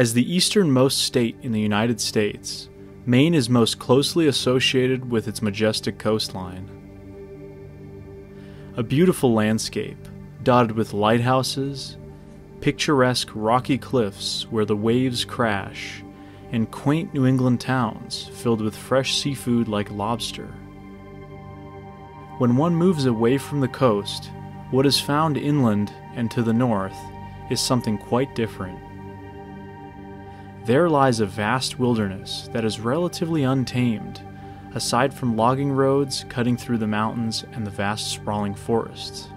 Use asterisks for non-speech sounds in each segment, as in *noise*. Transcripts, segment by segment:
As the easternmost state in the United States, Maine is most closely associated with its majestic coastline. A beautiful landscape, dotted with lighthouses, picturesque rocky cliffs where the waves crash, and quaint New England towns filled with fresh seafood like lobster. When one moves away from the coast, what is found inland and to the north is something quite different. There lies a vast wilderness that is relatively untamed, aside from logging roads cutting through the mountains and the vast sprawling forests.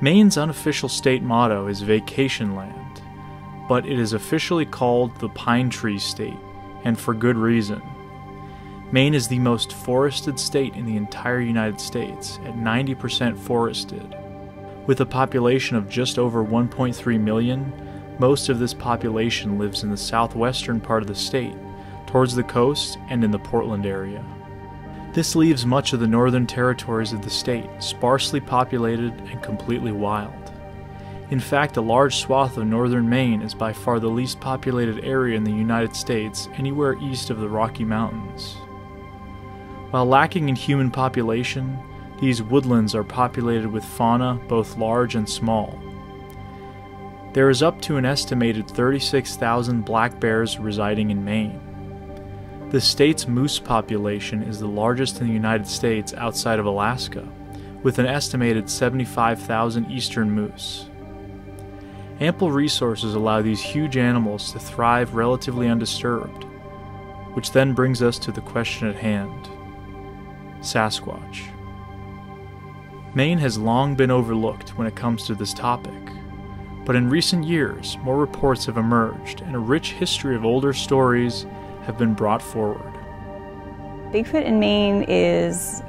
Maine's unofficial state motto is Vacation Land, but it is officially called the Pine Tree State, and for good reason. Maine is the most forested state in the entire United States, at 90% forested. With a population of just over 1.3 million, most of this population lives in the southwestern part of the state, towards the coast and in the Portland area. This leaves much of the northern territories of the state sparsely populated and completely wild. In fact, a large swath of northern Maine is by far the least populated area in the United States anywhere east of the Rocky Mountains. While lacking in human population, these woodlands are populated with fauna both large and small. There is up to an estimated 36,000 black bears residing in Maine. The state's moose population is the largest in the United States outside of Alaska, with an estimated 75,000 eastern moose. Ample resources allow these huge animals to thrive relatively undisturbed, which then brings us to the question at hand Sasquatch. Maine has long been overlooked when it comes to this topic, but in recent years, more reports have emerged and a rich history of older stories have been brought forward. Bigfoot in Maine is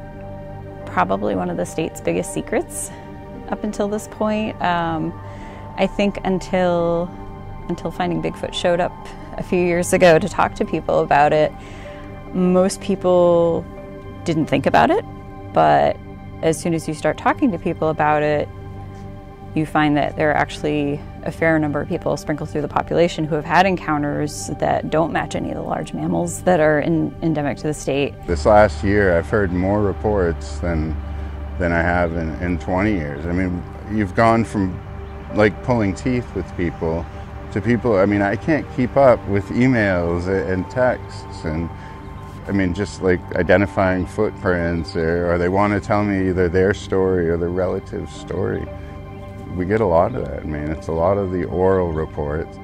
probably one of the state's biggest secrets up until this point. Um, I think until until finding Bigfoot showed up a few years ago to talk to people about it, most people didn't think about it. But as soon as you start talking to people about it, you find that there are actually a fair number of people sprinkled through the population who have had encounters that don't match any of the large mammals that are in, endemic to the state. This last year, I've heard more reports than than I have in, in 20 years. I mean, you've gone from like pulling teeth with people to people. I mean, I can't keep up with emails and texts and. I mean, just like identifying footprints, or, or they want to tell me either their story or their relative's story we get a lot of that. I mean, it's a lot of the oral reports.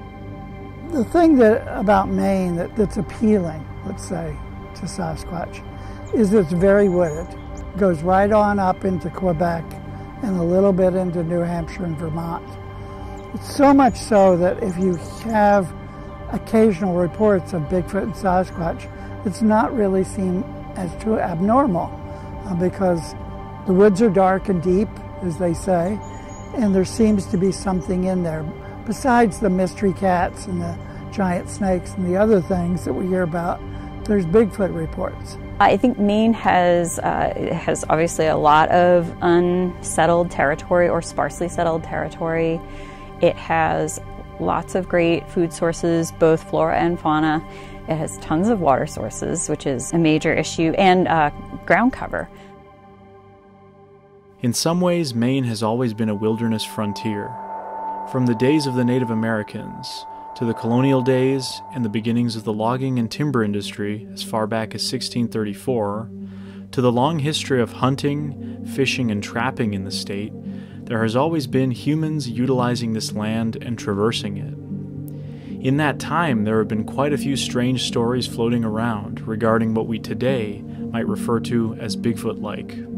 The thing that about Maine that, that's appealing, let's say, to Sasquatch, is it's very wooded. It goes right on up into Quebec and a little bit into New Hampshire and Vermont. It's so much so that if you have occasional reports of Bigfoot and Sasquatch, it's not really seen as too abnormal uh, because the woods are dark and deep, as they say, and there seems to be something in there besides the mystery cats and the giant snakes and the other things that we hear about. There's Bigfoot reports. I think Maine has uh, has obviously a lot of unsettled territory or sparsely settled territory. It has lots of great food sources, both flora and fauna. It has tons of water sources, which is a major issue, and uh, ground cover. In some ways, Maine has always been a wilderness frontier. From the days of the Native Americans, to the colonial days and the beginnings of the logging and timber industry as far back as 1634, to the long history of hunting, fishing, and trapping in the state, there has always been humans utilizing this land and traversing it. In that time, there have been quite a few strange stories floating around regarding what we today might refer to as Bigfoot like.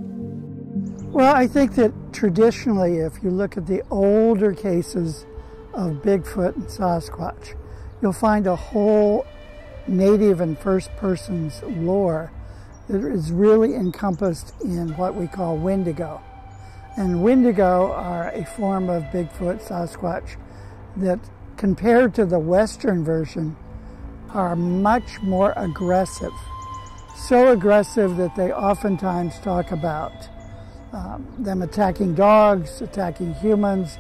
Well, I think that traditionally, if you look at the older cases of Bigfoot and Sasquatch, you'll find a whole native and first person's lore that is really encompassed in what we call Wendigo. And Wendigo are a form of Bigfoot Sasquatch that, compared to the Western version, are much more aggressive. So aggressive that they oftentimes talk about um, them attacking dogs, attacking humans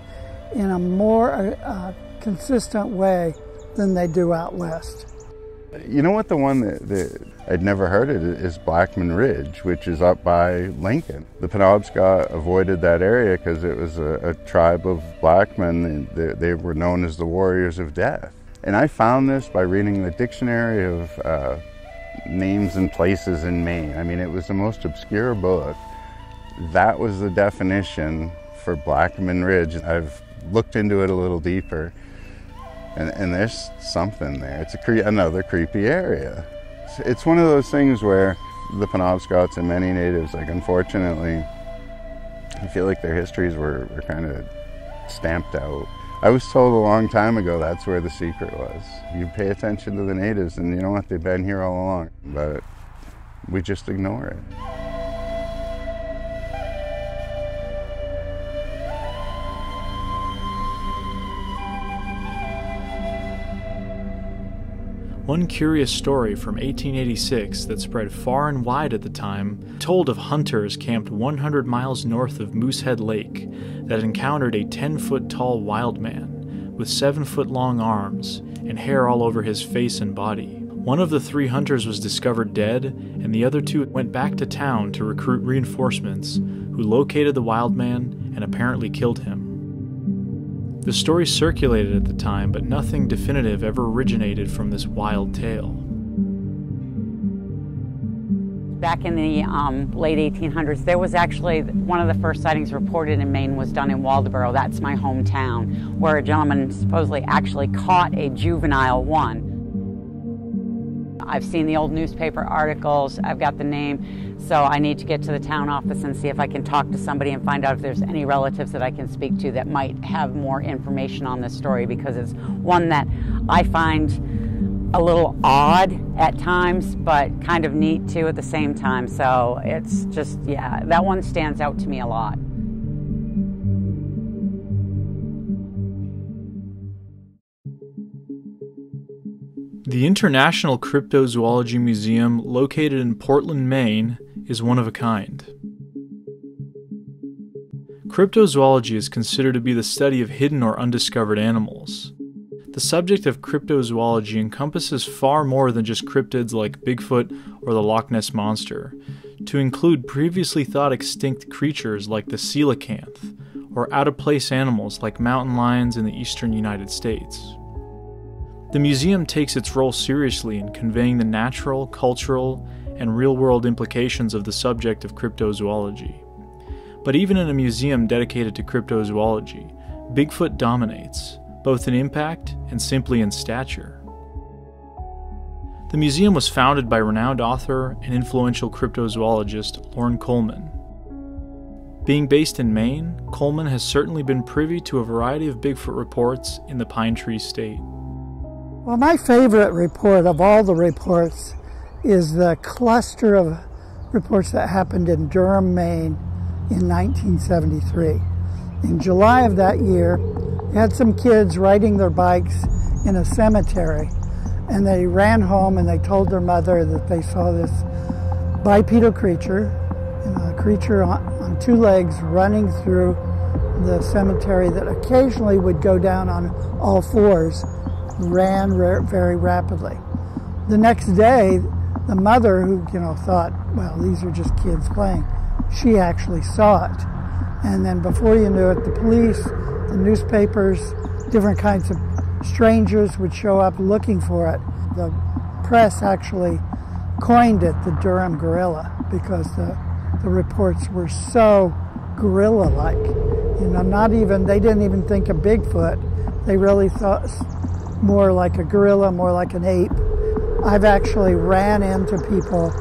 in a more uh, consistent way than they do out west. You know what? The one that, that I'd never heard of is Blackman Ridge, which is up by Lincoln. The Penobscot avoided that area because it was a, a, tribe of black men. They, they, were known as the Warriors of Death. And I found this by reading the dictionary of uh, names and places in Maine. I mean, it was the most obscure book. That was the definition for Blackman Ridge. I've looked into it a little deeper, and, and there's something there. It's a cre- another creepy area. It's, it's one of those things where the Penobscots and many natives, like unfortunately, I feel like their histories were, were kind of stamped out. I was told a long time ago that's where the secret was. You pay attention to the natives, and you know what? They've been here all along, but we just ignore it. One curious story from 1886 that spread far and wide at the time told of hunters camped 100 miles north of Moosehead Lake that encountered a 10 foot tall wild man with 7 foot long arms and hair all over his face and body. One of the three hunters was discovered dead, and the other two went back to town to recruit reinforcements, who located the wild man and apparently killed him. The story circulated at the time, but nothing definitive ever originated from this wild tale. Back in the um, late 1800s, there was actually one of the first sightings reported in Maine was done in Waldoboro. That's my hometown, where a gentleman supposedly actually caught a juvenile one. I've seen the old newspaper articles, I've got the name, so I need to get to the town office and see if I can talk to somebody and find out if there's any relatives that I can speak to that might have more information on this story because it's one that I find a little odd at times, but kind of neat too at the same time. So it's just, yeah, that one stands out to me a lot. The International Cryptozoology Museum, located in Portland, Maine, is one of a kind. Cryptozoology is considered to be the study of hidden or undiscovered animals. The subject of cryptozoology encompasses far more than just cryptids like Bigfoot or the Loch Ness Monster, to include previously thought extinct creatures like the coelacanth, or out of place animals like mountain lions in the eastern United States. The museum takes its role seriously in conveying the natural, cultural, and real world implications of the subject of cryptozoology. But even in a museum dedicated to cryptozoology, Bigfoot dominates, both in impact and simply in stature. The museum was founded by renowned author and influential cryptozoologist Loren Coleman. Being based in Maine, Coleman has certainly been privy to a variety of Bigfoot reports in the Pine Tree State. Well, my favorite report of all the reports is the cluster of reports that happened in Durham, Maine in 1973. In July of that year, you had some kids riding their bikes in a cemetery, and they ran home and they told their mother that they saw this bipedal creature, a creature on, on two legs running through the cemetery that occasionally would go down on all fours ran very rapidly. The next day, the mother, who you know thought, well, these are just kids playing, she actually saw it. And then before you knew it, the police, the newspapers, different kinds of strangers would show up looking for it. The press actually coined it the Durham gorilla because the, the reports were so gorilla like. You know, not even, they didn't even think of Bigfoot. They really thought, more like a gorilla, more like an ape. I've actually ran into people,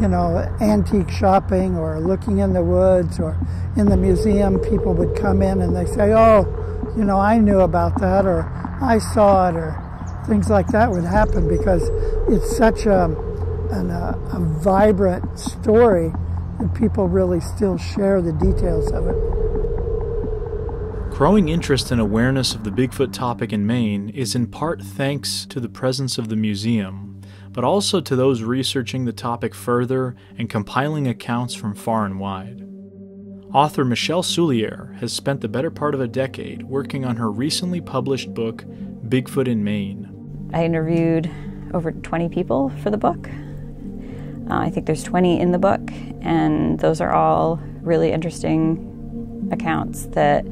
you know, antique shopping or looking in the woods or in the museum. People would come in and they say, oh, you know, I knew about that or I saw it or things like that would happen because it's such a, an, a, a vibrant story that people really still share the details of it. Growing interest and awareness of the Bigfoot topic in Maine is in part thanks to the presence of the museum, but also to those researching the topic further and compiling accounts from far and wide. Author Michelle Souliere has spent the better part of a decade working on her recently published book, Bigfoot in Maine. I interviewed over 20 people for the book. Uh, I think there's 20 in the book, and those are all really interesting accounts that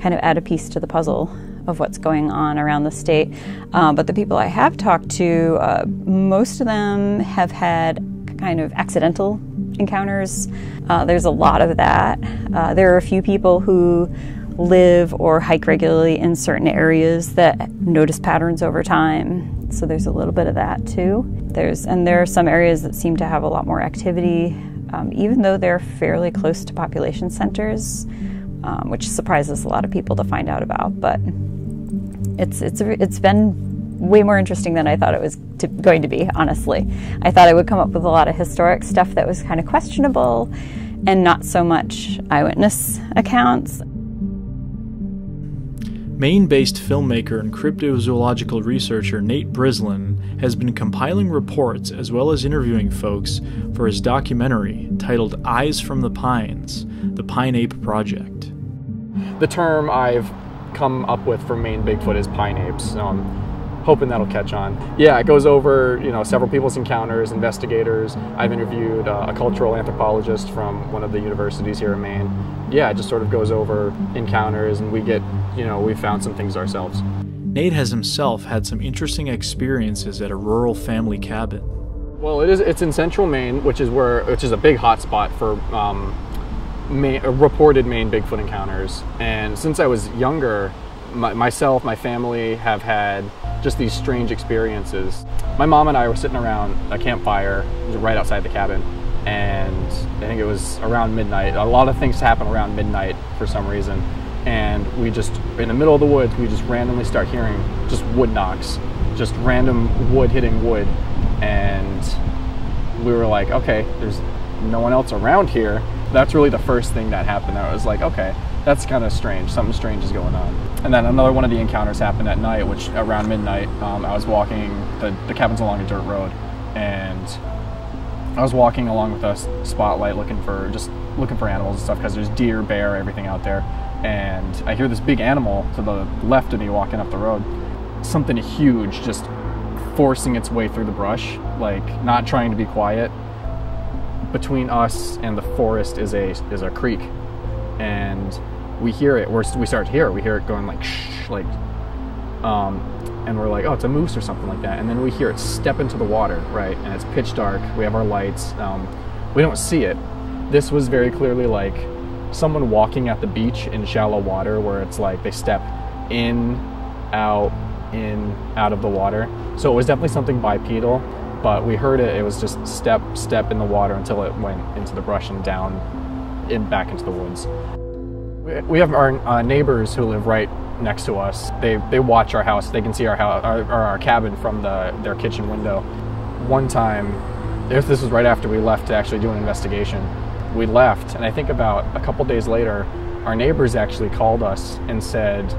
kind of add a piece to the puzzle of what's going on around the state. Uh, but the people I have talked to, uh, most of them have had kind of accidental encounters. Uh, there's a lot of that. Uh, there are a few people who live or hike regularly in certain areas that notice patterns over time. So there's a little bit of that too. There's and there are some areas that seem to have a lot more activity, um, even though they're fairly close to population centers, um, which surprises a lot of people to find out about. But it's it's it's been way more interesting than I thought it was to, going to be. Honestly, I thought I would come up with a lot of historic stuff that was kind of questionable, and not so much eyewitness accounts. Maine based filmmaker and cryptozoological researcher Nate Brislin has been compiling reports as well as interviewing folks for his documentary titled Eyes from the Pines The Pine Ape Project. The term I've come up with for Maine Bigfoot is pine apes. Um, hoping that'll catch on. Yeah, it goes over you know several people's encounters, investigators. I've interviewed uh, a cultural anthropologist from one of the universities here in Maine. Yeah, it just sort of goes over encounters, and we get you know we found some things ourselves. Nate has himself had some interesting experiences at a rural family cabin. Well, it is. It's in central Maine, which is where which is a big hotspot for. Um, Maine, reported Maine Bigfoot encounters, and since I was younger, my, myself, my family have had just these strange experiences. My mom and I were sitting around a campfire right outside the cabin, and I think it was around midnight. A lot of things happen around midnight for some reason, and we just, in the middle of the woods, we just randomly start hearing just wood knocks, just random wood hitting wood, and we were like, okay, there's no one else around here. That's really the first thing that happened. I was like, okay, that's kind of strange. Something strange is going on. And then another one of the encounters happened at night, which around midnight, um, I was walking, the, the cabin's along a dirt road, and I was walking along with a spotlight looking for, just looking for animals and stuff, because there's deer, bear, everything out there. And I hear this big animal to the left of me walking up the road. Something huge just forcing its way through the brush, like not trying to be quiet. Between us and the forest is a is a creek, and we hear it. We're, we start to hear it. We hear it going like shh, like, um, and we're like, oh, it's a moose or something like that. And then we hear it step into the water, right? And it's pitch dark. We have our lights. Um, we don't see it. This was very clearly like someone walking at the beach in shallow water, where it's like they step in, out, in, out of the water. So it was definitely something bipedal. But we heard it. It was just step, step in the water until it went into the brush and down, in back into the woods. We have our uh, neighbors who live right next to us. They, they watch our house. They can see our house, our, our cabin from the, their kitchen window. One time, this was right after we left to actually do an investigation. We left, and I think about a couple days later, our neighbors actually called us and said,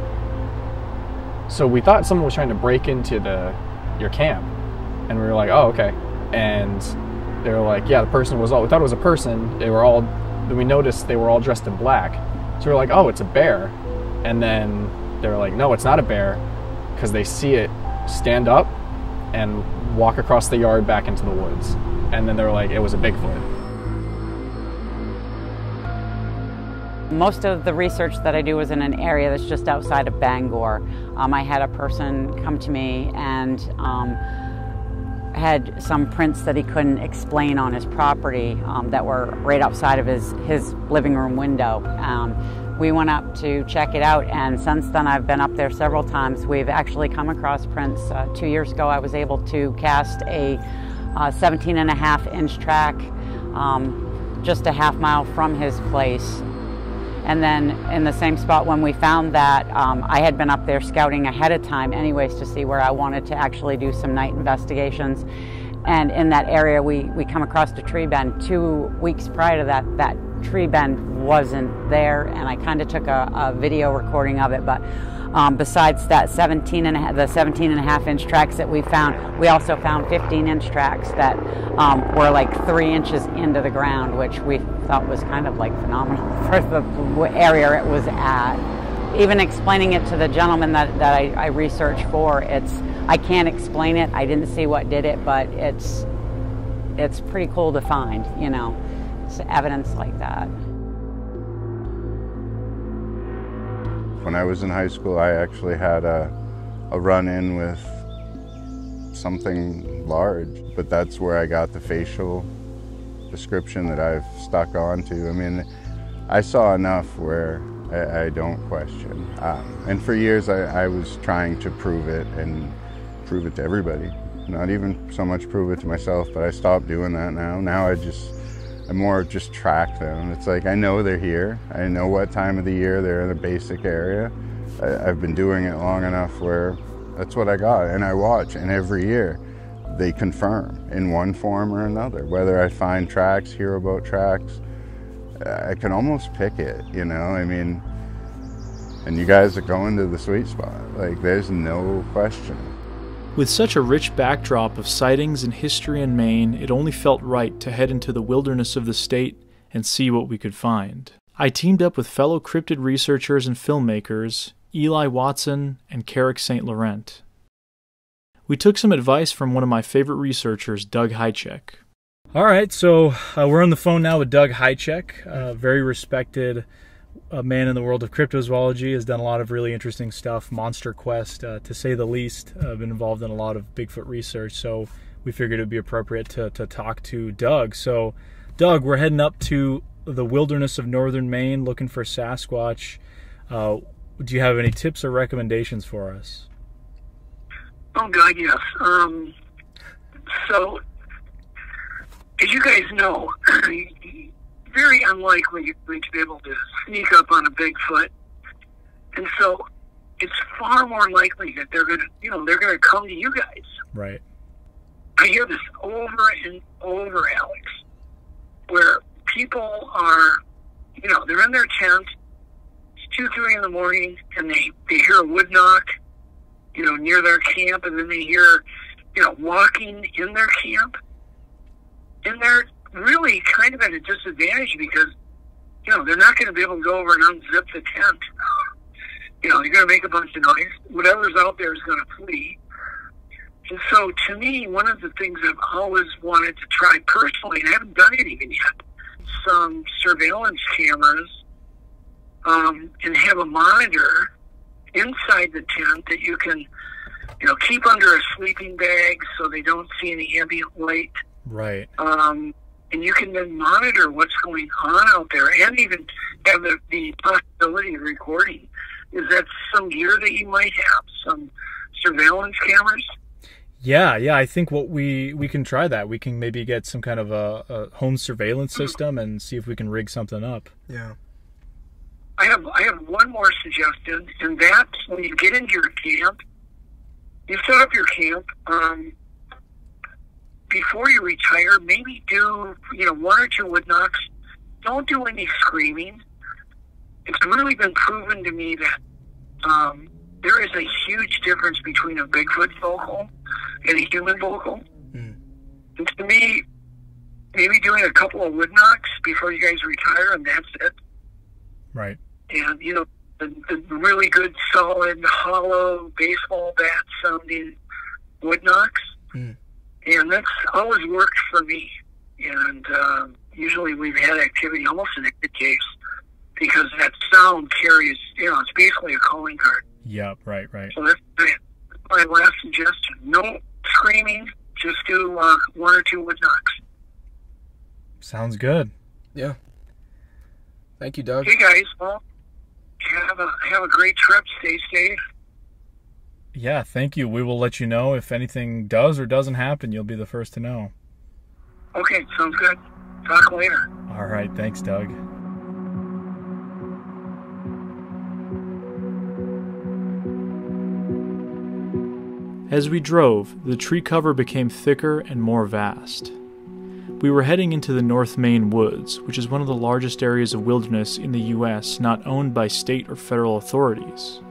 "So we thought someone was trying to break into the your camp," and we were like, "Oh, okay." And they were like, "Yeah, the person was all. We thought it was a person. They were all. Then we noticed they were all dressed in black." So we're like, oh, it's a bear. And then they're like, no, it's not a bear because they see it stand up and walk across the yard back into the woods. And then they're like, it was a Bigfoot. Most of the research that I do is in an area that's just outside of Bangor. Um, I had a person come to me and um, had some prints that he couldn't explain on his property um, that were right outside of his, his living room window. Um, we went up to check it out, and since then I've been up there several times. We've actually come across prints. Uh, two years ago, I was able to cast a uh, 17 and a half inch track um, just a half mile from his place and then in the same spot when we found that, um, I had been up there scouting ahead of time anyways to see where I wanted to actually do some night investigations. And in that area, we, we come across a tree bend. Two weeks prior to that, that tree bend wasn't there, and I kind of took a, a, video recording of it. But Um, besides that 17 and a, the 17 and a half inch tracks that we found, we also found 15 inch tracks that um, were like three inches into the ground, which we thought was kind of like phenomenal *laughs* for the area it was at. Even explaining it to the gentleman that, that I, I researched for, it's I can't explain it. I didn't see what did it, but it's it's pretty cool to find, you know, it's evidence like that. When I was in high school, I actually had a, a run in with something large, but that's where I got the facial description that I've stuck on to. I mean, I saw enough where I, I don't question. Um, and for years, I, I was trying to prove it and prove it to everybody. Not even so much prove it to myself, but I stopped doing that now. Now I just I more just track them. It's like I know they're here. I know what time of the year they're in a basic area. I, have been doing it long enough where that's what I got, and I watch. And every year, they confirm in one form or another. Whether I find tracks, hear about tracks, I can almost pick it. You know, I mean, and you guys are going to the sweet spot. Like, there's no question. With such a rich backdrop of sightings and history in Maine, it only felt right to head into the wilderness of the state and see what we could find. I teamed up with fellow cryptid researchers and filmmakers, Eli Watson and Carrick St. Laurent. We took some advice from one of my favorite researchers, Doug Hajicek. All right, so uh, we're on the phone now with Doug a very respected a man in the world of cryptozoology, has done a lot of really interesting stuff. Monster Quest, uh, to say the least, I've been involved in a lot of Bigfoot research. So we figured it would be appropriate to, to talk to Doug. So, Doug, we're heading up to the wilderness of northern Maine looking for Sasquatch. Uh, do you have any tips or recommendations for us? Oh God, yes. Um, so, as you guys know, *clears throat* very unlikely you're going to be able to sneak up on a Bigfoot. And so it's far more likely that they're going to, you know, they're going to come to you guys. Right. I hear this over and over, Alex, where people are, you know, they're in their tent. It's two, three in the morning, and they they hear a wood knock, you know, near their camp, and then they hear, you know, walking in their camp, and they're really kind of at a disadvantage because, you know, they're not going to be able to go over and unzip the tent. You know, you're going to make a bunch of noise. Whatever's out there is going to flee. And so, to me, one of the things I've always wanted to try personally, and I haven't done it even yet, some surveillance cameras um, and have a monitor inside the tent that you can, you know, keep under a sleeping bag so they don't see any ambient light. Right. Um, and you can then monitor what's going on out there and even have the, the possibility of recording. Is that some gear that you might have, some surveillance cameras? Yeah, yeah, I think what we we can try that. We can maybe get some kind of a, a home surveillance system and see if we can rig something up. Yeah. I have I have one more suggestion, and that's when you get into your camp, you set up your camp. Um, before you retire, maybe do you know one or two wood knocks. Don't do any screaming. It's really been proven to me that um, there is a huge difference between a Bigfoot vocal and a human vocal. Mm. And to me, maybe doing a couple of wood knocks before you guys retire, and that's it. Right. And you know, the, the really good, solid, hollow baseball bat sounding wood knocks. Mm and that's always worked for me. And uh, usually we've had activity almost in a case because that sound carries, you know, it's basically a calling card. Yep, right, right. So that's my last suggestion. No screaming, just do uh, one or two wood knocks. Sounds good. Yeah. Thank you, Doug. Hey guys, well, have a have a great trip. Stay safe. Yeah, thank you. We will let you know if anything does or doesn't happen. You'll be the first to know. Okay, sounds good. Talk later. All right, thanks, Doug. As we drove, the tree cover became thicker and more vast. We were heading into the North Maine woods, which is one of the largest areas of wilderness in the U.S. not owned by state or federal authorities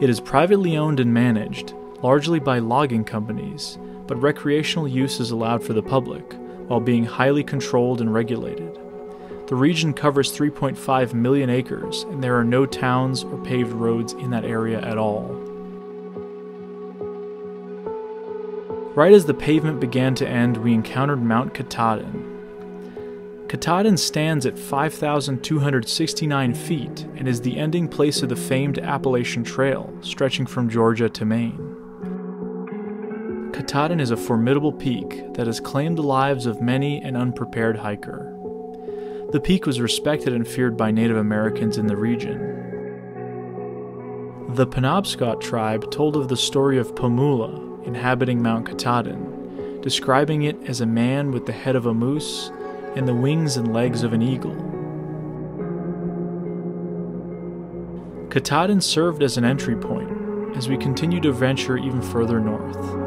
It is privately owned and managed, largely by logging companies, but recreational use is allowed for the public, while being highly controlled and regulated. The region covers 3.5 million acres, and there are no towns or paved roads in that area at all. Right as the pavement began to end, we encountered Mount Katahdin. Katahdin stands at 5,269 feet and is the ending place of the famed Appalachian Trail, stretching from Georgia to Maine. Katahdin is a formidable peak that has claimed the lives of many an unprepared hiker. The peak was respected and feared by Native Americans in the region. The Penobscot tribe told of the story of Pamola inhabiting Mount Katahdin, describing it as a man with the head of a moose and the wings and legs of an eagle. Katahdin served as an entry point as we continued to venture even further north.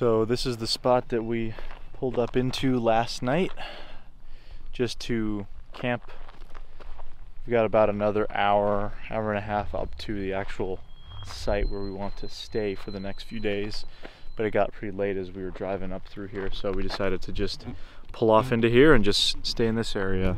So this is the spot that we pulled up into last night just to camp. We've got about another hour, hour and a half up to the actual site where we want to stay for the next few days. But it got pretty late as we were driving up through here, so we decided to just pull off into here and just stay in this area.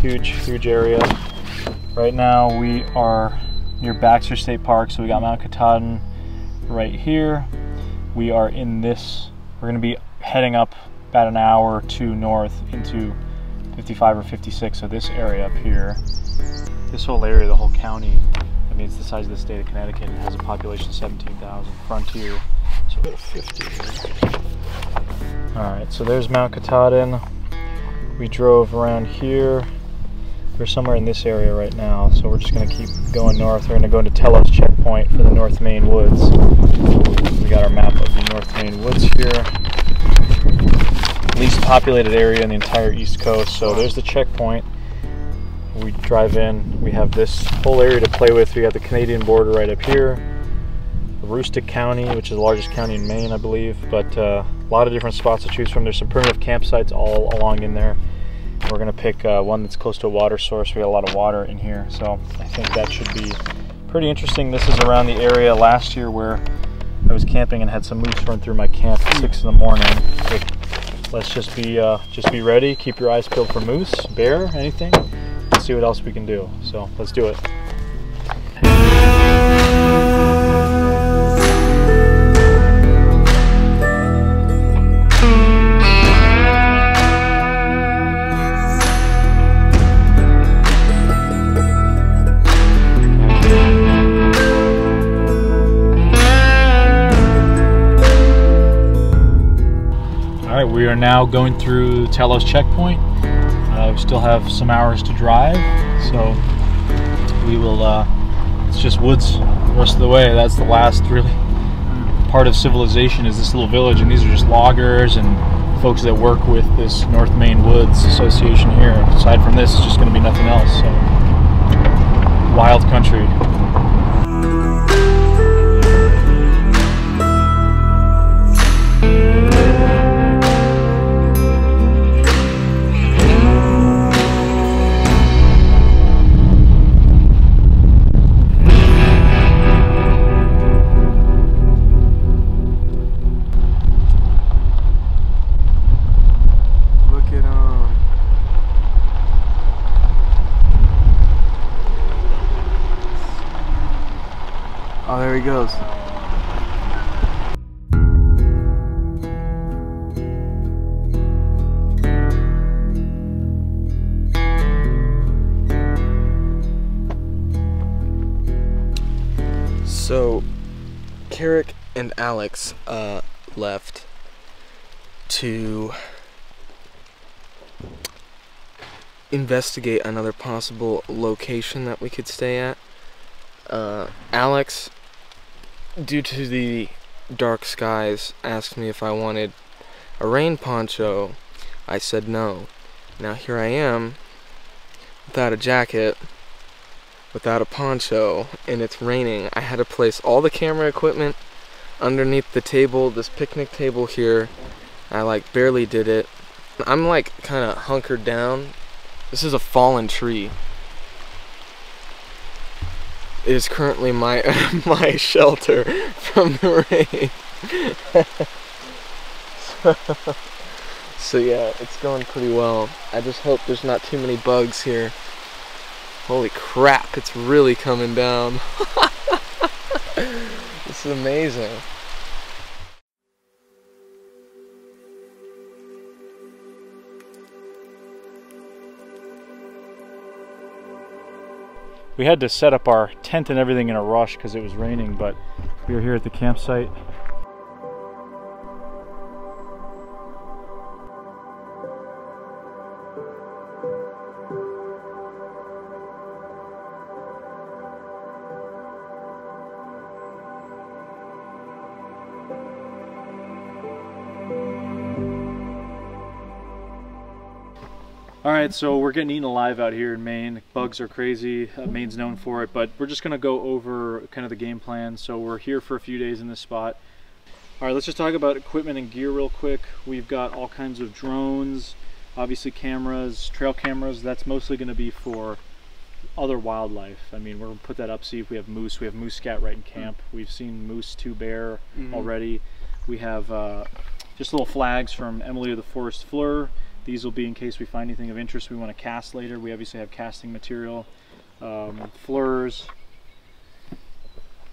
Huge, huge area. Right now we are near Baxter State Park, so we got Mount Katahdin right here. We are in this, we're gonna be heading up about an hour or two north into 55 or 56, so this area up here. This whole area, the whole county, I mean, it's the size of the state of Connecticut. It has a population of 17,000. Frontier, so about 50. All right, so there's Mount Katahdin. We drove around here. We're somewhere in this area right now, so we're just gonna keep going north. We're gonna go into Telos checkpoint for the North Maine Woods. We got our map of the North Maine Woods here. Least populated area in the entire East Coast. So there's the checkpoint. We drive in. We have this whole area to play with. We got the Canadian border right up here. Aroostook County, which is the largest county in Maine, I believe. But uh, a lot of different spots to choose from. There's some primitive campsites all along in there. We're gonna pick uh, one that's close to a water source. We got a lot of water in here, so I think that should be pretty interesting. This is around the area last year where I was camping and had some moose run through my camp at six in the morning. But let's just be uh, just be ready. Keep your eyes peeled for moose, bear, anything. Let's see what else we can do. So let's do it. We are now going through Telos checkpoint. Uh, we still have some hours to drive, so we will. Uh, it's just woods the rest of the way. That's the last really part of civilization is this little village, and these are just loggers and folks that work with this North Maine Woods Association here. Aside from this, it's just going to be nothing else. So wild country. And Alex uh, left to investigate another possible location that we could stay at. Uh, Alex, due to the dark skies, asked me if I wanted a rain poncho. I said no. Now here I am, without a jacket, without a poncho, and it's raining. I had to place all the camera equipment underneath the table, this picnic table here. I like barely did it. I'm like kind of hunkered down. This is a fallen tree. It is currently my *laughs* my shelter *laughs* from the rain. so, *laughs* so yeah, it's going pretty well. I just hope there's not too many bugs here. Holy crap, it's really coming down. This is amazing. We had to set up our tent and everything in a rush because it was raining, but we are here at the campsite. Right, so we're getting eaten alive out here in Maine. Bugs are crazy. Uh, Maine's known for it, but we're just gonna go over kind of the game plan. So we're here for a few days in this spot. All right, let's just talk about equipment and gear real quick. We've got all kinds of drones, obviously cameras, trail cameras. That's mostly gonna be for other wildlife. I mean, we're gonna put that up, see if we have moose. We have moose scat right in camp. We've seen moose to bear Mhm. already. We have uh, just little flags from Emily of the Forest Fleur. These will be in case we find anything of interest we want to cast later. We obviously have casting material, um, fleurs.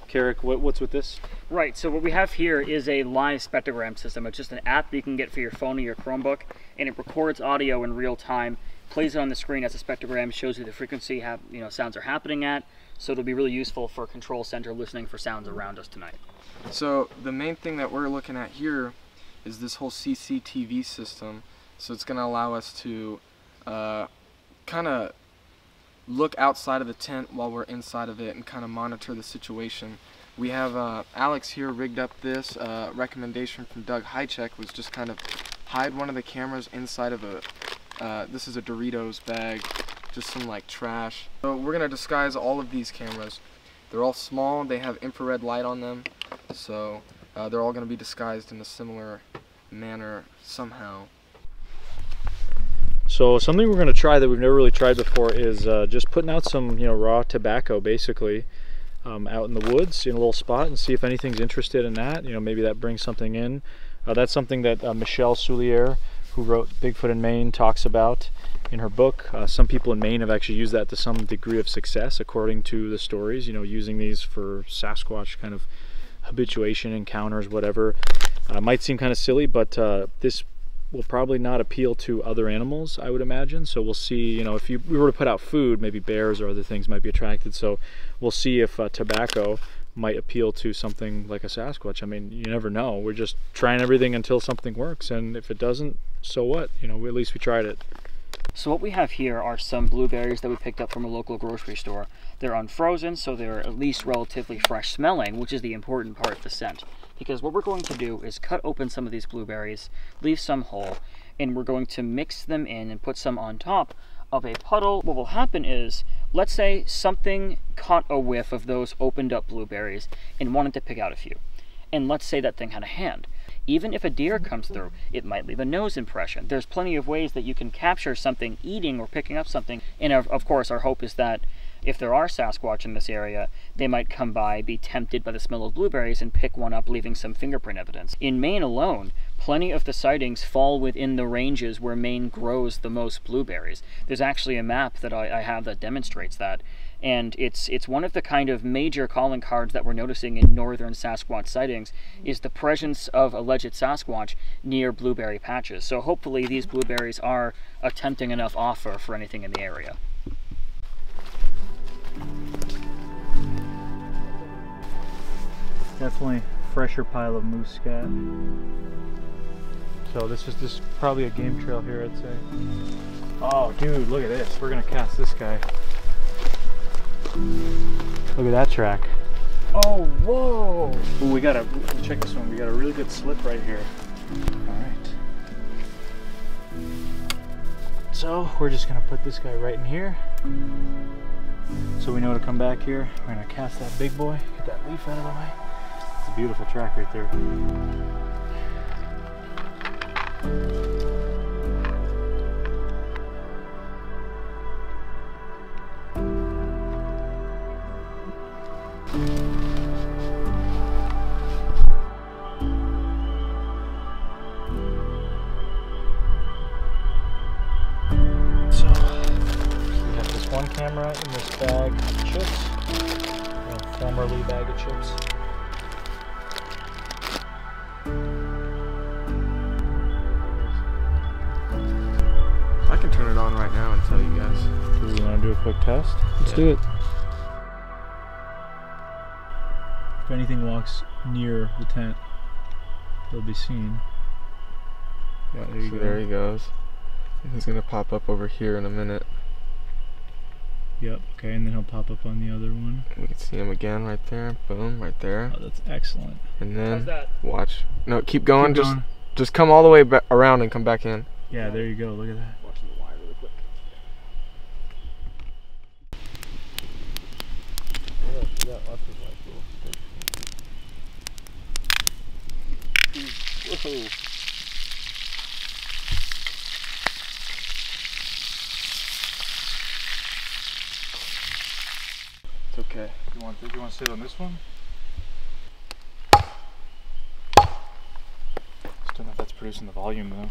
Carrick, what, what's with this? Right, so what we have here is a live spectrogram system. It's just an app that you can get for your phone or your Chromebook, and it records audio in real time, plays it on the screen as a spectrogram, shows you the frequency have, you know sounds are happening at. So it'll be really useful for control center listening for sounds around us tonight. So the main thing that we're looking at here is this whole CCTV system. So it's going to allow us to uh, kind of look outside of the tent while we're inside of it and kind of monitor the situation. We have uh, Alex here rigged up this. Uh, recommendation from Doug Hajicek was just kind of hide one of the cameras inside of a, uh, this is a Doritos bag, just some like trash. So we're going to disguise all of these cameras. They're all small, they have infrared light on them, so uh, they're all going to be disguised in a similar manner somehow. So something we're going to try that we've never really tried before is uh, just putting out some, you know, raw tobacco basically um, out in the woods in a little spot and see if anything's interested in that. You know, maybe that brings something in. Uh, that's something that uh, Michelle Souliere, who wrote Bigfoot in Maine, talks about in her book. Uh, some people in Maine have actually used that to some degree of success, according to the stories. You know, using these for Sasquatch kind of habituation encounters, whatever. Uh, might seem kind of silly, but uh, this will probably not appeal to other animals, I would imagine. So we'll see, you know, if you, we were to put out food, maybe bears or other things might be attracted. So we'll see if uh, tobacco might appeal to something like a Sasquatch. I mean, you never know. We're just trying everything until something works. And if it doesn't, so what? You know, at least we tried it. So what we have here are some blueberries that we picked up from a local grocery store. They're unfrozen, so they're at least relatively fresh smelling, which is the important part of the scent. Because what we're going to do is cut open some of these blueberries, leave some whole, and we're going to mix them in and put some on top of a puddle. What will happen is, let's say something caught a whiff of those opened up blueberries and wanted to pick out a few. And let's say that thing had a hand. Even if a deer comes through, it might leave a nose impression. There's plenty of ways that you can capture something eating or picking up something. And of, of course, our hope is that if there are Sasquatch in this area, they might come by, be tempted by the smell of blueberries, and pick one up, leaving some fingerprint evidence. In Maine alone, plenty of the sightings fall within the ranges where Maine grows the most blueberries. There's actually a map that I, I have that demonstrates that and it's it's one of the kind of major calling cards that we're noticing in northern Sasquatch sightings is the presence of alleged Sasquatch near blueberry patches. So hopefully these blueberries are a tempting enough offer for anything in the area. Definitely fresher pile of moose scat. So this is just probably a game trail here, I'd say. Oh, dude, look at this. We're gonna cast this guy. Look at that track. Oh, whoa! Ooh, we got a, check this one, we got a really good slip right here. Alright. So, we're just gonna put this guy right in here. So we know to come back here. We're gonna cast that big boy, get that leaf out of the way. It's a beautiful track right there. Quick test? Let's Yeah. do it. If anything walks near the tent, they'll be seen. Yeah, there you so go. there he goes. He's gonna pop up over here in a minute. Yep. Okay, and then he'll pop up on the other one. We can see him again right there. Boom, right there. Oh, that's excellent. And then that? watch. No, keep going. Keep just going. just come all the way around and come back in. Yeah, there you go. Look at that. Watching the wire really quick. It's okay. You want? Do you want to sit on this one? Just don't know if that's producing the volume though.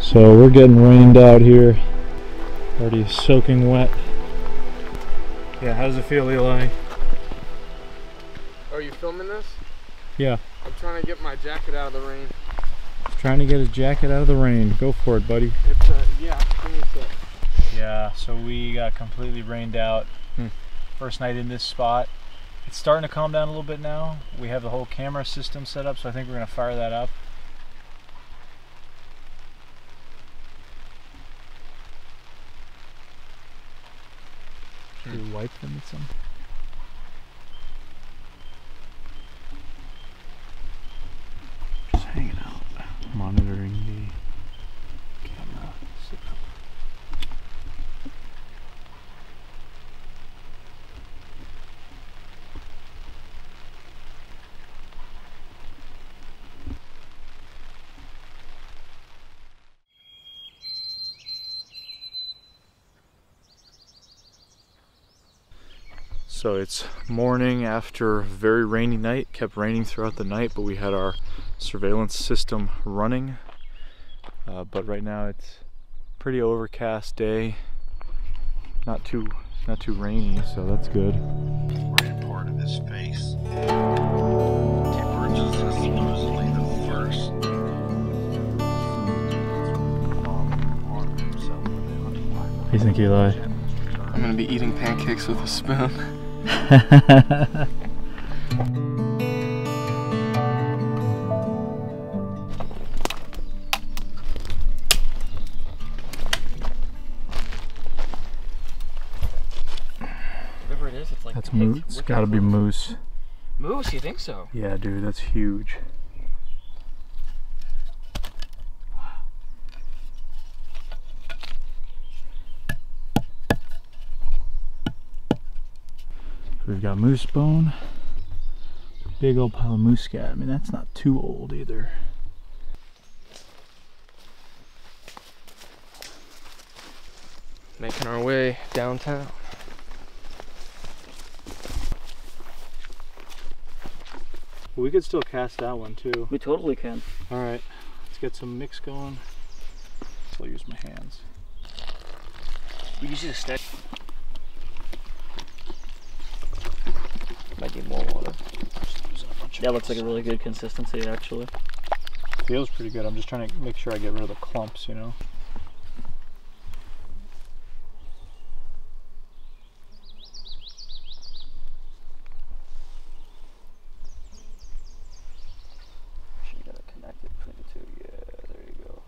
So we're getting rained out here. Already soaking wet. Yeah, how does it feel, Eli? Are you filming this? Yeah. I'm trying to get my jacket out of the rain. Trying to get his jacket out of the rain. Go for it, buddy. It's uh, yeah. Give me a sec. Yeah, so we got completely rained out. First night in this spot. It's starting to calm down a little bit now. We have the whole camera system set up, so I think we're going to fire that up. Should we wipe them with some? Just hanging out, monitoring the camera setup. So it's morning after a very rainy night. Kept raining throughout the night, but we had our surveillance system running. Uh, but right now it's pretty overcast day. Not too not too rainy, so that's good. right part of his face. Emerges as supposedly the first. What do you think, Eli? I'm gonna be eating pancakes with a spoon. Whatever it is, it's like That's moose. It's What got to be moose. Moose, you think so? Yeah, dude, that's huge. We've got moose bone. Big old pile of moose scat. I mean, that's not too old either. making our way downtown. We could still cast that one too. We totally can. All right, let's get some mix going. I'll use my hands. We can use a stick. Might need more water. That looks like a really good consistency, actually. Feels pretty good. I'm just trying to make sure I get rid of the clumps, you know. perfect. That's gotta connect it between the two. Yeah, there you go.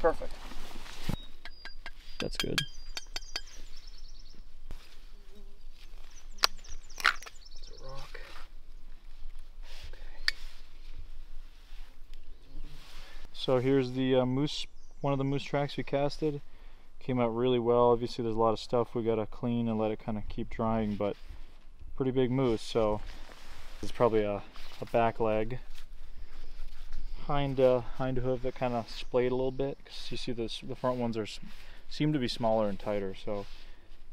Perfect. That's good. It's a rock. So here's the uh, moose, one of the moose tracks we casted. Came out really well. Obviously, there's a lot of stuff we gotta clean and let it kind of keep drying, but pretty big moose. So it's probably a, a back leg, hind uh, hind hoof that kind of splayed a little bit. 'cause you see this, the front ones are seem to be smaller and tighter. So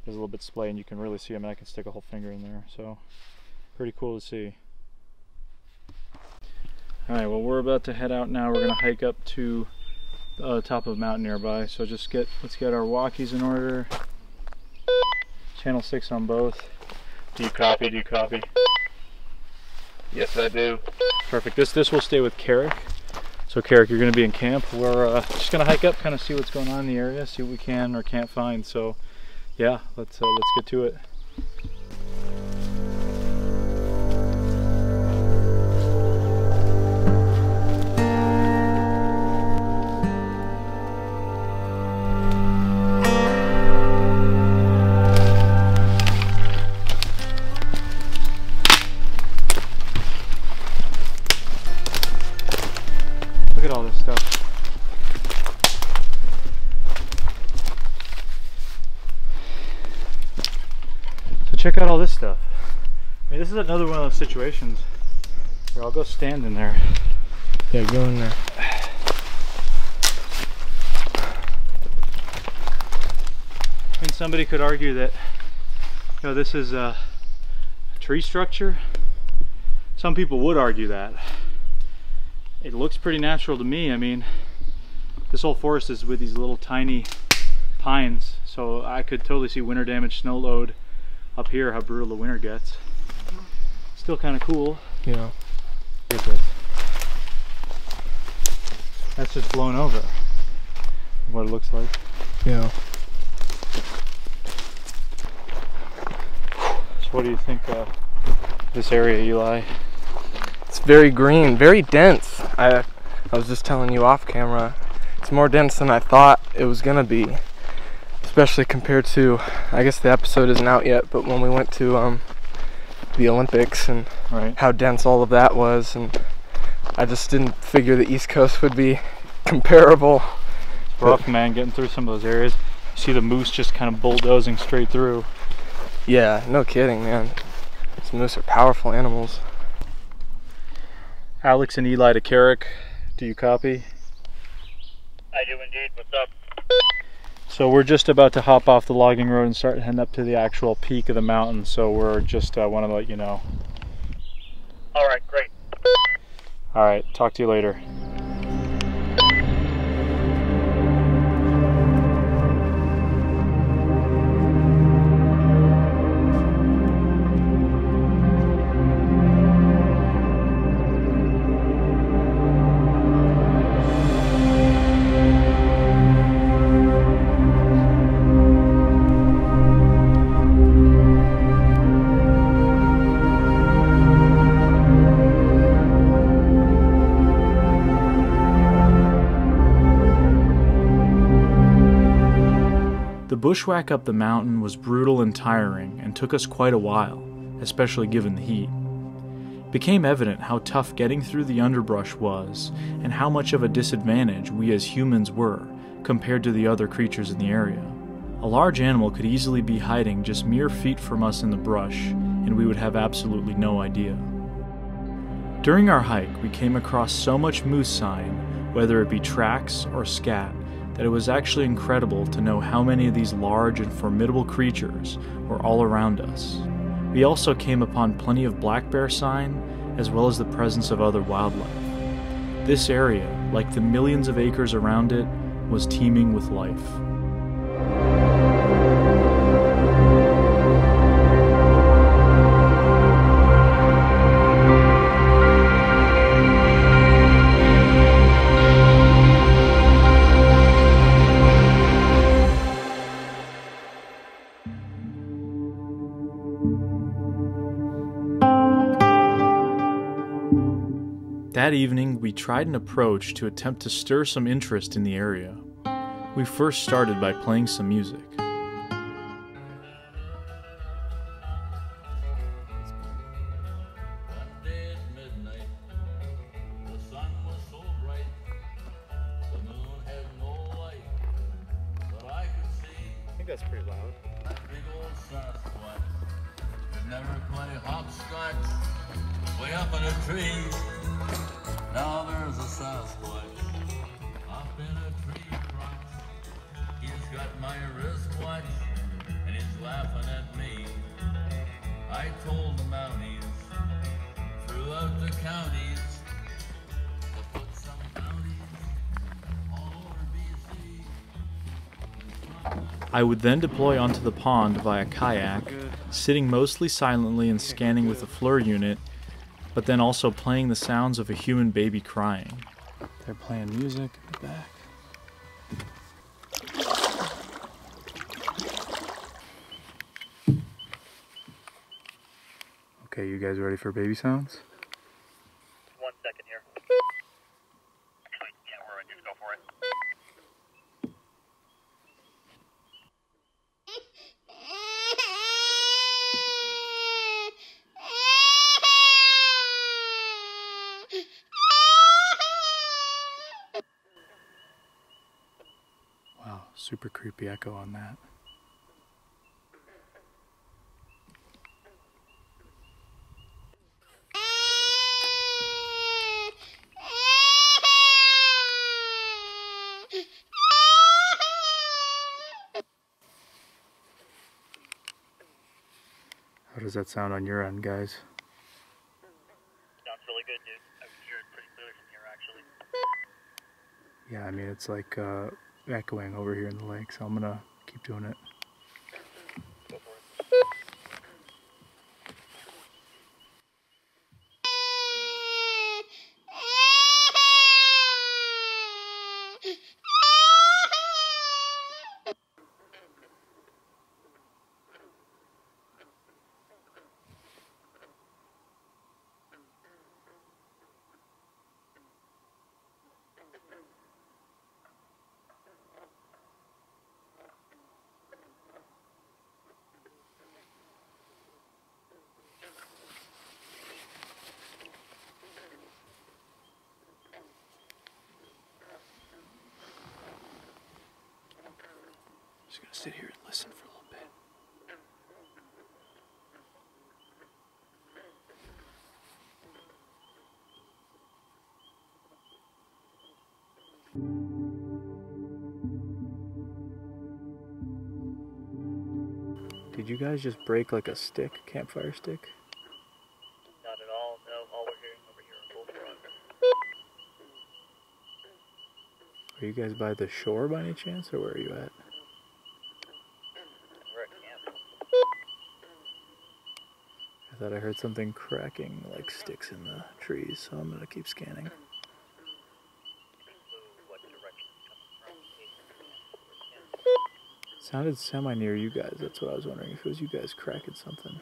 there's a little bit splay, and you can really see them. And I can stick a whole finger in there. So pretty cool to see. All right, well, we're about to head out now. We're gonna hike up to the uh, top of a mountain nearby. So just get, let's get our walkies in order. Channel six on both. Do you copy? Do you copy? Yes, I do. Perfect. This this will stay with Carrick. So Carrick, you're gonna be in camp. We're uh, just gonna hike up, kind of see what's going on in the area, see what we can or can't find. So, yeah, let's uh, let's get to it. Look at all this stuff. So check out all this stuff. I mean, this is another one of those situations where I'll go stand in there. Yeah, go in there. And somebody could argue that, you know, this is a, a tree structure. Some people would argue that. It looks pretty natural to me. I mean, this whole forest is with these little tiny pines, so I could totally see winter damage snow load up here, how brutal the winter gets. Still kind of cool. Yeah. Look at this. That's just blown over. What it looks like. Yeah. So what do you think of this area, Eli? Very green, very dense. I I was just telling you off camera. It's more dense than I thought it was gonna be. Especially compared to I guess the episode isn't out yet, but when we went to um the Olympics and Right. how dense all of that was and I just didn't figure the East Coast would be *laughs* comparable. rough man getting through some of those areas you see the moose just kind of bulldozing straight through Yeah, no kidding, man. These moose are powerful animals. Alex and eli to carrick do you copy I do indeed. What's up? so we're just about to hop off the logging road and start heading up to the actual peak of the mountain so we're just uh, want to let you know All right, great. all right talk to you later bushwhack up the mountain was brutal and tiring and took us quite a while, especially given the heat. It became evident how tough getting through the underbrush was and how much of a disadvantage we as humans were compared to the other creatures in the area. A large animal could easily be hiding just mere feet from us in the brush, and we would have absolutely no idea. During our hike, we came across so much moose sign, whether it be tracks or scat, that it was actually incredible to know how many of these large and formidable creatures were all around us. We also came upon plenty of black bear sign, as well as the presence of other wildlife. This area, like the millions of acres around it, was teeming with life. That evening, we tried an approach to attempt to stir some interest in the area. We first started by playing some music. I would then deploy onto the pond via kayak, sitting mostly silently and scanning with a FLIR unit, but then also playing the sounds of a human baby crying. They're playing music in the back. Okay, you guys ready for baby sounds? One second here. Can't worry, just go for it. Wow, creepy echo on that. How does that sound on your end, guys? Sounds really good, dude. I can hear it pretty clearly from here, actually. Yeah, I mean, it's like uh, echoing over here in the lake, so I'm gonna keep doing it. Sit here and listen for a little bit. Did you guys just break like a stick, campfire stick? Not at all. No, all we're hearing over here are bullfrogs. Are you guys by the shore by any chance, or where are you at? At I I heard something cracking like sticks in the trees, so I'm gonna keep scanning. Sounded semi near you guys. That's what I was wondering if it was you guys cracking something.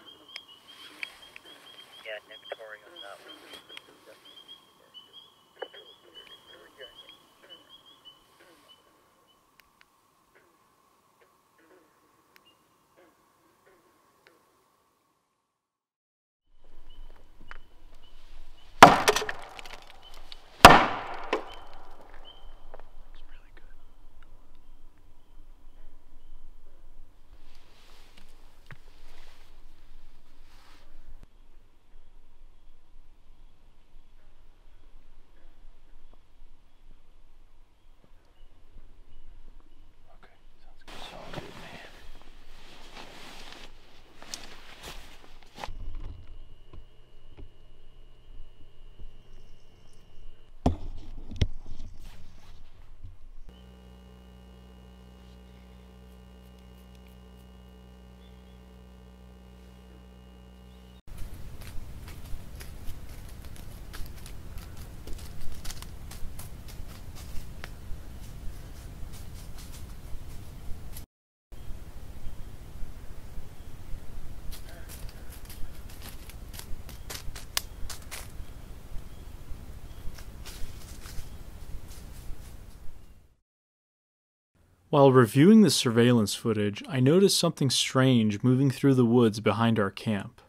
While reviewing the surveillance footage, I noticed something strange moving through the woods behind our camp.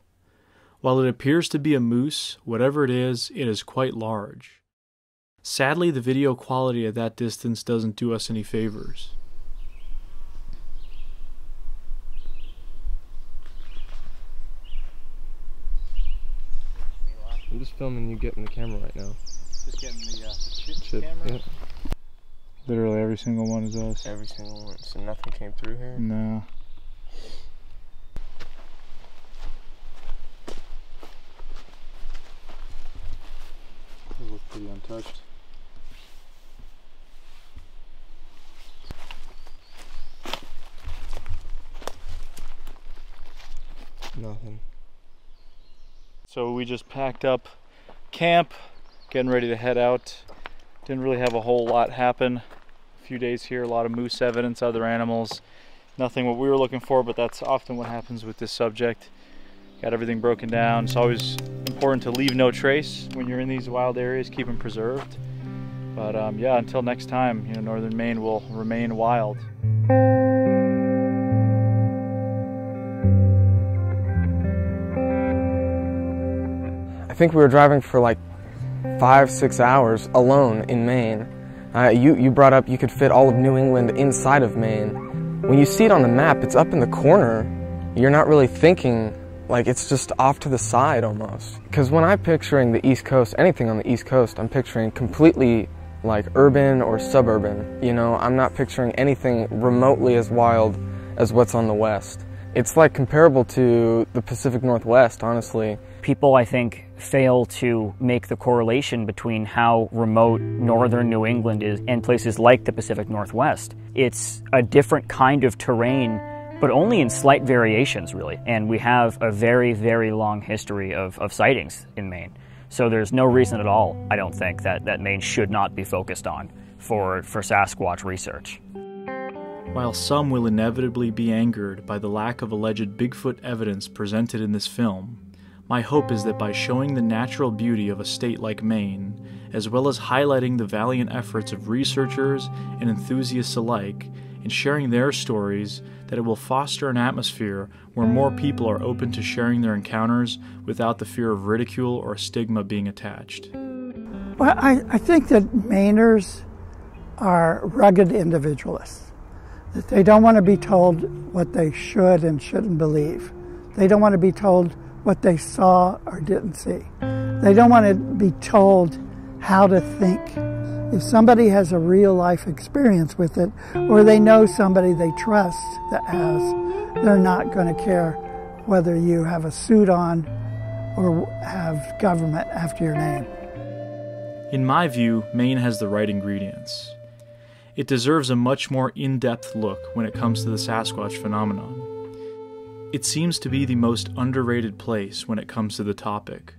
While it appears to be a moose, whatever it is, it is quite large. Sadly, the video quality at that distance doesn't do us any favors. I'm just filming you getting the camera right now. Just getting the uh, chip, Chip, camera. yeah. Literally every single one is us. Every single one. So nothing came through here? No. Those look pretty untouched. Nothing. So we just packed up camp, getting ready to head out. Didn't really have a whole lot happen. Few days here, a lot of moose evidence, other animals. Nothing what we were looking for, but that's often what happens with this subject. Got everything broken down. It's always important to leave no trace when you're in these wild areas, keep them preserved. But um, yeah, until next time, you know, northern Maine will remain wild. I think we were driving for like five, six hours alone in Maine. Uh, you, you brought up you could fit all of New England inside of Maine. When you see it on the map, it's up in the corner. You're not really thinking like it's just off to the side almost. Because when I'm picturing the East Coast, anything on the East Coast, I'm picturing completely like urban or suburban. You know, I'm not picturing anything remotely as wild as what's on the West. It's like comparable to the Pacific Northwest, honestly. People, I think, fail to make the correlation between how remote northern New England is and places like the Pacific Northwest. It's a different kind of terrain, but only in slight variations, really. And we have a very, very long history of, of sightings in Maine. So there's no reason at all, I don't think, that, that Maine should not be focused on for, for Sasquatch research. While some will inevitably be angered by the lack of alleged Bigfoot evidence presented in this film, my hope is that by showing the natural beauty of a state like Maine, as well as highlighting the valiant efforts of researchers and enthusiasts alike in sharing their stories, that it will foster an atmosphere where more people are open to sharing their encounters without the fear of ridicule or stigma being attached. Well, I, I think that Mainers are rugged individualists. That they don't want to be told what they should and shouldn't believe. They don't want to be told what they saw or didn't see. They don't want to be told how to think. If somebody has a real life experience with it, or they know somebody they trust that has, they're not going to care whether you have a suit on or have government after your name. In my view, Maine has the right ingredients. It deserves a much more in depth look when it comes to the Sasquatch phenomenon. It seems to be the most underrated place when it comes to the topic.